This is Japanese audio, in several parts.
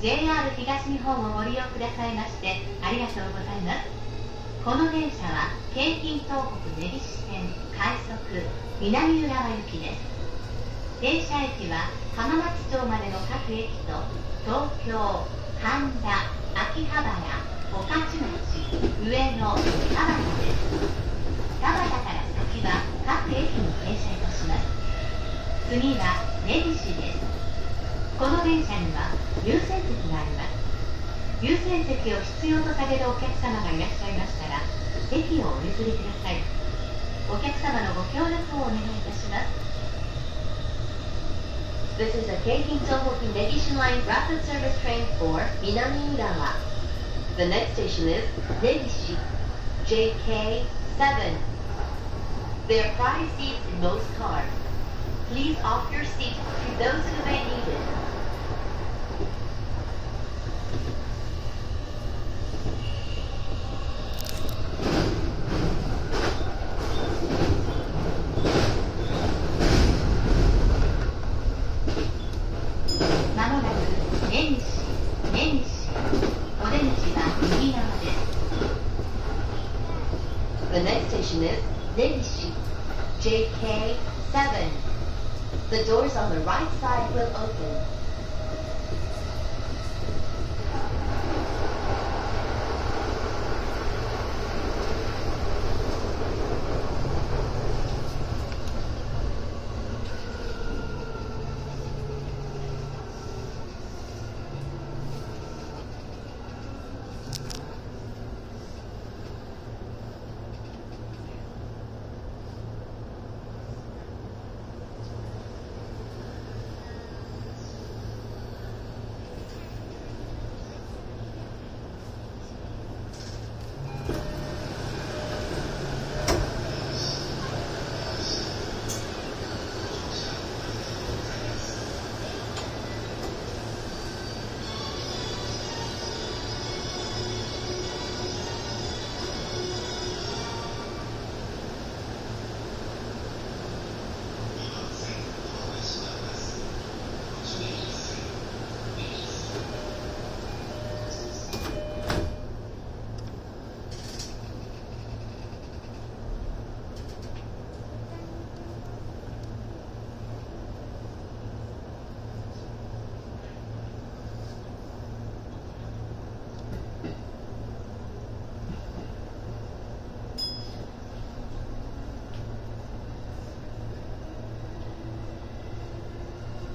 JR 東日本をご利用くださいましてありがとうございます。この電車は京浜東北根岸線快速南浦和行きです。停車駅は浜松町までの各駅と東京神田秋葉原御徒町上野田端です。田端から先は各駅に停車いたします。次は根岸です。この電車には優先席があります優先席を必要とされるお客様がいらっしゃいましたら席をお譲りくださいお客様のご協力をお願いいたします This is a Keihin Tohoku Negishi Line rapid service train for Minami Urawa. The next station is Negishi, JK7. There are five seats in most cars. Please offer your seat to those who may need it. Next station is Negishi JK7 The doors on the right side will open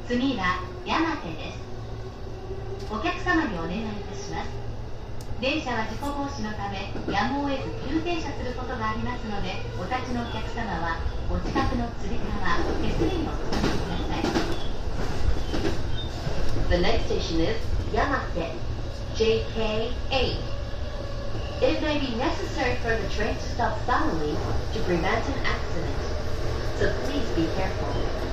次は山手ですお客様にお願いいたします電車は事故防止のためやむを得ず急停車することがありますのでお立ちのお客様はお近くのつり革手すりをお使いください The next station is Yamate JK8 It may be necessary for the train to stop suddenly to prevent an accident so please be careful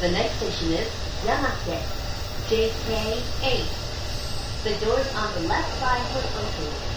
The next station is Yamate JK8 The doors on the left side will open